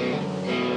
Música